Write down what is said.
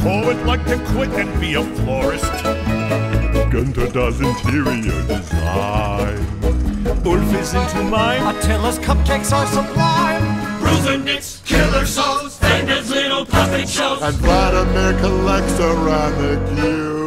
Otto would like to quit and be a florist. Gunter does interior design. Ulf is into mine. Attila's cupcakes are sublime. Bruiser knits, killer souls, and his little puppet shows. And Vladimir collects ceramic gear.